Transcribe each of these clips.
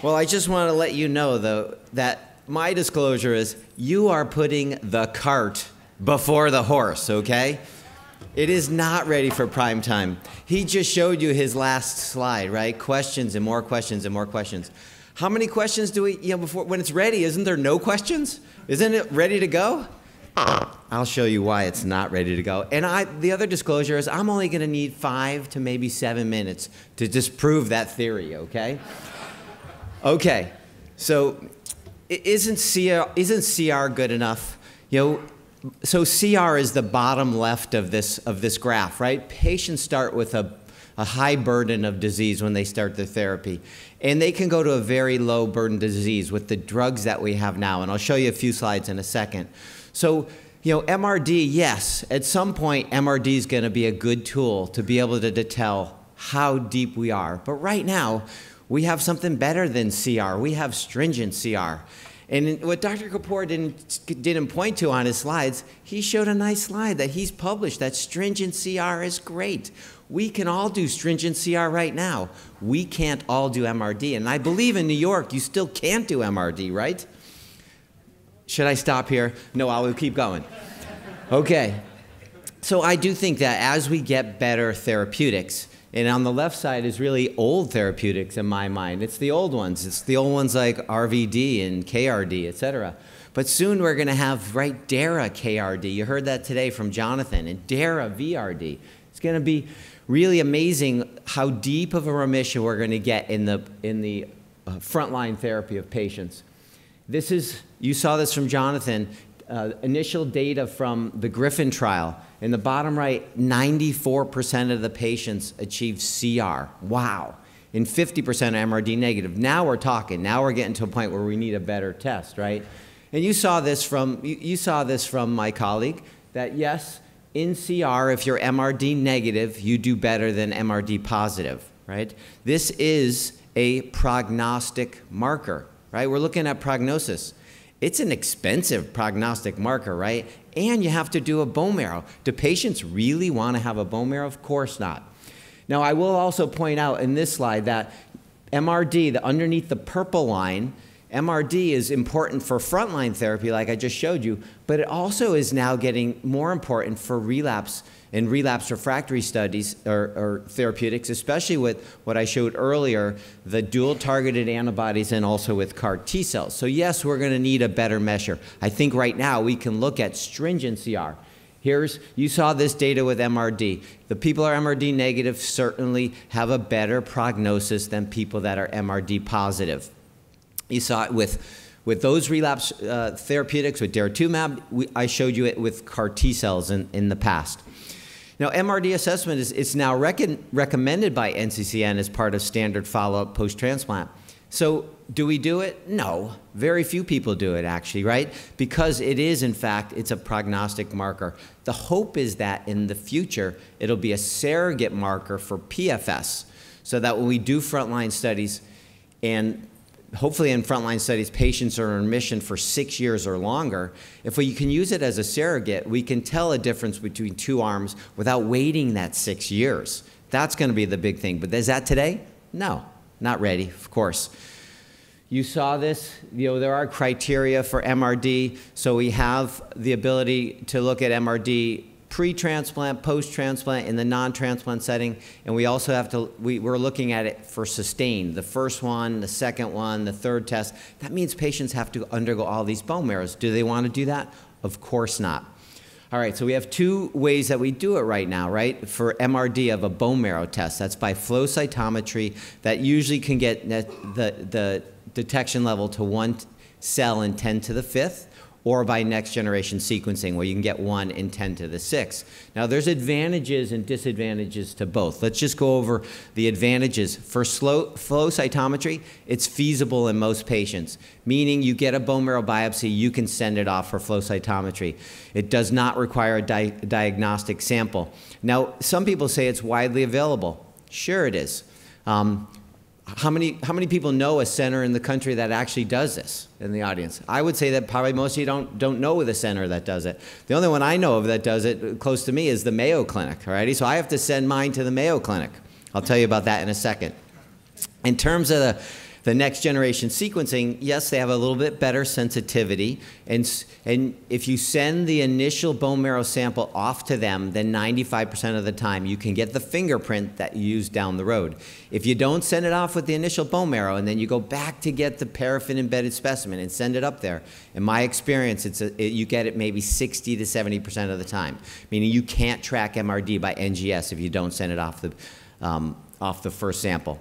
Well, I just want to let you know, though, that my disclosure is you are putting the cart before the horse, okay? It is not ready for prime time. He just showed you his last slide, right? Questions and more questions and more questions. How many questions do we, you know, before, when it's ready, isn't there no questions? Isn't it ready to go? I'll show you why it's not ready to go. And I, the other disclosure is I'm only going to need five to maybe seven minutes to disprove that theory, okay? Okay, so isn't CR, isn't CR good enough? You know, so CR is the bottom left of this, of this graph, right? Patients start with a, a high burden of disease when they start their therapy. And they can go to a very low burden disease with the drugs that we have now. And I'll show you a few slides in a second. So, you know, MRD, yes, at some point, MRD is going to be a good tool to be able to, to tell how deep we are. But right now, we have something better than CR. We have stringent CR. And what Dr. Kapoor didn't, didn't point to on his slides, he showed a nice slide that he's published that stringent CR is great. We can all do stringent CR right now. We can't all do MRD. And I believe in New York, you still can't do MRD, right? Should I stop here? No, I will keep going. Okay. So I do think that as we get better therapeutics, and on the left side is really old therapeutics in my mind. It's the old ones. It's the old ones like RVD and KRD, et cetera. But soon we're going to have, right, DARA KRD. You heard that today from Jonathan, and DARA VRD. It's going to be really amazing how deep of a remission we're going to get in the, in the uh, frontline therapy of patients. This is, you saw this from Jonathan, uh, initial data from the Griffin trial. In the bottom right, 94% of the patients achieved CR. Wow. In 50% of MRD negative. Now we're talking. Now we're getting to a point where we need a better test, right? And you saw this from you saw this from my colleague that yes, in CR, if you're MRD negative, you do better than MRD positive, right? This is a prognostic marker, right? We're looking at prognosis. It's an expensive prognostic marker, right? And you have to do a bone marrow. Do patients really want to have a bone marrow? Of course not. Now, I will also point out in this slide that MRD, the underneath the purple line, MRD is important for frontline therapy, like I just showed you, but it also is now getting more important for relapse and relapse refractory studies or, or, therapeutics, especially with what I showed earlier, the dual targeted antibodies and also with CAR T cells. So, yes, we're going to need a better measure. I think right now we can look at stringent CR. Here's, you saw this data with MRD. The people are MRD negative certainly have a better prognosis than people that are MRD positive. You saw it with with those relapse uh, therapeutics, with daratumab. we, I showed you it with CAR T cells in, in the past. Now, MRD assessment is it's now rec recommended by NCCN as part of standard follow-up post-transplant. So do we do it? No. Very few people do it, actually, right? Because it is, in fact, it's a prognostic marker. The hope is that in the future, it'll be a surrogate marker for PFS, so that when we do frontline studies and hopefully in frontline studies, patients are in remission for six years or longer. If we can use it as a surrogate, we can tell a difference between two arms without waiting that six years. That's going to be the big thing. But is that today? No, not ready, of course. You saw this, you know, there are criteria for MRD, so we have the ability to look at MRD pre-transplant, post-transplant, in the non-transplant setting, and we also have to, we, we're looking at it for sustained, the first one, the second one, the third test. That means patients have to undergo all these bone marrows. Do they want to do that? Of course not. All right, so we have two ways that we do it right now, right? For MRD of a bone marrow test, that's by flow cytometry. That usually can get the, the detection level to one cell in 10 to the fifth or by next generation sequencing where you can get 1 in 10 to the 6. Now there's advantages and disadvantages to both. Let's just go over the advantages. For slow, flow cytometry, it's feasible in most patients, meaning you get a bone marrow biopsy, you can send it off for flow cytometry. It does not require a di diagnostic sample. Now, some people say it's widely available. Sure it is. Um, how many, how many people know a center in the country that actually does this in the audience? I would say that probably most of you don't, don't know the center that does it. The only one I know of that does it close to me is the Mayo Clinic, alrighty? So I have to send mine to the Mayo Clinic. I'll tell you about that in a second. In terms of the The next generation sequencing, yes, they have a little bit better sensitivity. And, and if you send the initial bone marrow sample off to them, then 95% of the time you can get the fingerprint that you use down the road. If you don't send it off with the initial bone marrow and then you go back to get the paraffin embedded specimen and send it up there, in my experience, it's a, it, you get it maybe 60 to 70% of the time, meaning you can't track MRD by NGS if you don't send it off the, um, off the first sample.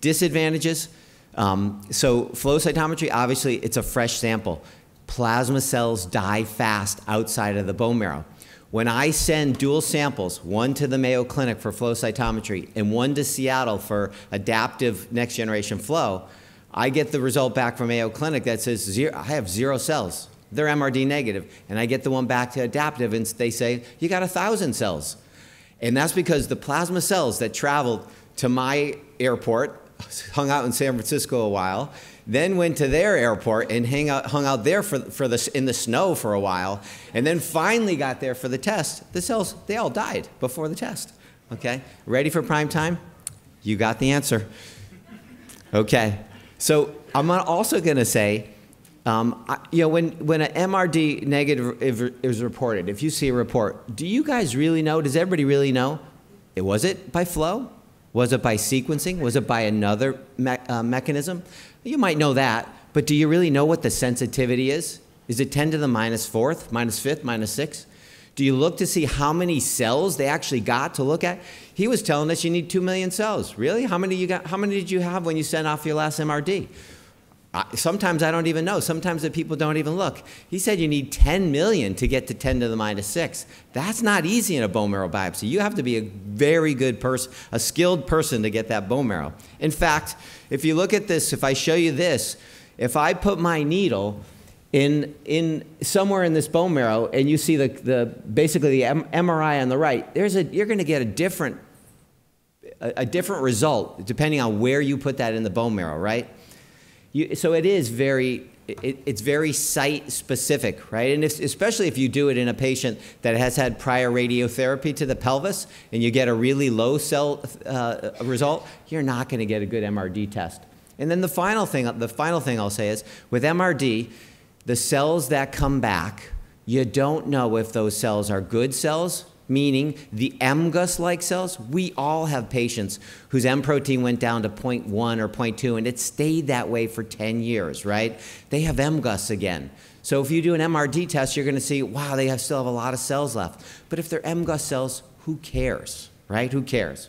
Disadvantages, um, so flow cytometry, obviously, it's a fresh sample. Plasma cells die fast outside of the bone marrow. When I send dual samples, one to the Mayo Clinic for flow cytometry and one to Seattle for adaptive next generation flow, I get the result back from Mayo Clinic that says zero, I have zero cells. They're MRD negative. And I get the one back to adaptive and they say, you got a thousand cells. And that's because the plasma cells that traveled to my airport hung out in San Francisco a while, then went to their airport and hang out, hung out there for, for the, in the snow for a while, and then finally got there for the test. The cells, they all died before the test. Okay? Ready for prime time? You got the answer. Okay. So I'm also going to say, um, you know, when, when an MRD negative is reported, if you see a report, do you guys really know? Does everybody really know? It was it by flow? Was it by sequencing? Was it by another me uh, mechanism? You might know that, but do you really know what the sensitivity is? Is it 10 to the minus fourth, minus fifth, minus sixth? Do you look to see how many cells they actually got to look at? He was telling us you need 2 million cells. Really? How many, you got, how many did you have when you sent off your last MRD? Sometimes I don't even know. Sometimes the people don't even look. He said you need 10 million to get to 10 to the minus 6. That's not easy in a bone marrow biopsy. You have to be a very good person, a skilled person to get that bone marrow. In fact, if you look at this, if I show you this, if I put my needle in, in somewhere in this bone marrow and you see the, the basically the M MRI on the right, there's a, you're going to get a different, a, a different result depending on where you put that in the bone marrow, right? You, so it is very, it, it's very site specific, right? And if, especially if you do it in a patient that has had prior radiotherapy to the pelvis and you get a really low cell uh, result, you're not going to get a good MRD test. And then the final thing, the final thing I'll say is with MRD, the cells that come back, you don't know if those cells are good cells meaning the MGUS-like cells, we all have patients whose M protein went down to 0.1 or 0.2 and it stayed that way for 10 years, right? They have MGUS again. So if you do an MRD test, you're going to see, wow, they have, still have a lot of cells left. But if they're MGUS cells, who cares, right? Who cares?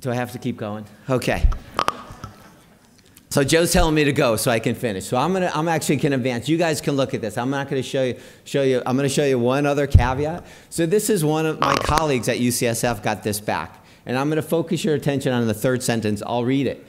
Do I have to keep going? Okay. So Joe's telling me to go so I can finish. So I'm gonna, I'm actually gonna advance. You guys can look at this. I'm not gonna show you, show you, I'm gonna show you one other caveat. So this is one of my colleagues at UCSF got this back. And I'm gonna focus your attention on the third sentence. I'll read it.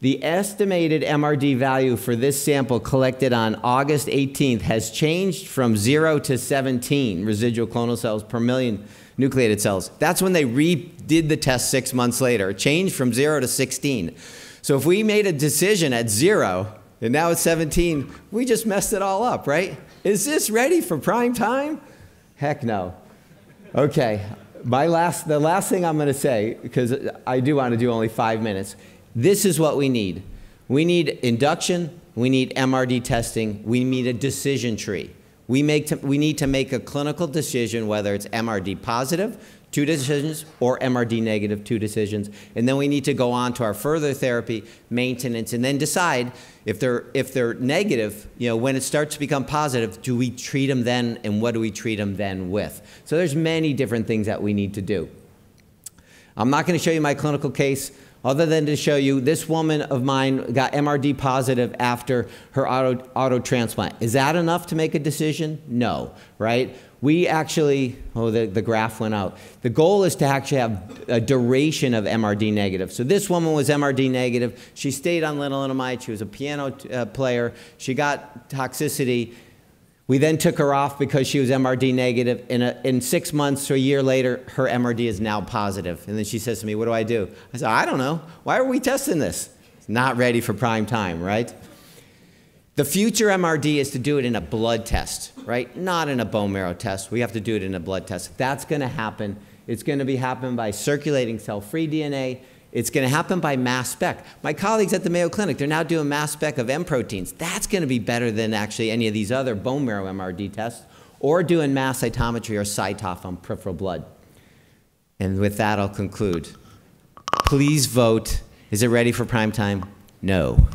The estimated MRD value for this sample collected on August 18th has changed from zero to 17 residual clonal cells per million nucleated cells. That's when they redid the test six months later. It changed from zero to 16. So if we made a decision at zero and now it's 17, we just messed it all up, right? Is this ready for prime time? Heck no. Okay, my last, the last thing I'm going to say, because I do want to do only five minutes, this is what we need. We need induction, we need MRD testing, we need a decision tree. We, make to, we need to make a clinical decision whether it's MRD positive, two decisions, or MRD negative, two decisions. And then we need to go on to our further therapy, maintenance, and then decide if they're, if they're negative, you know, when it starts to become positive, do we treat them then and what do we treat them then with? So there's many different things that we need to do. I'm not going to show you my clinical case other than to show you this woman of mine got MRD positive after her auto, auto transplant. Is that enough to make a decision? No, right? we actually, oh, the, the graph went out. The goal is to actually have a duration of MRD negative. So this woman was MRD negative. She stayed on lenalidomide. She was a piano uh, player. She got toxicity. We then took her off because she was MRD negative. In, a, in six months or a year later, her MRD is now positive. And then she says to me, what do I do? I said, I don't know. Why are we testing this? It's not ready for prime time, right? The future MRD is to do it in a blood test, right? Not in a bone marrow test. We have to do it in a blood test. That's going to happen. It's going to be happening by circulating cell-free DNA It's going to happen by mass spec. My colleagues at the Mayo Clinic, they're now doing mass spec of M proteins. That's going to be better than actually any of these other bone marrow MRD tests or doing mass cytometry or CyTOF on peripheral blood. And with that, I'll conclude. Please vote. Is it ready for prime time? No.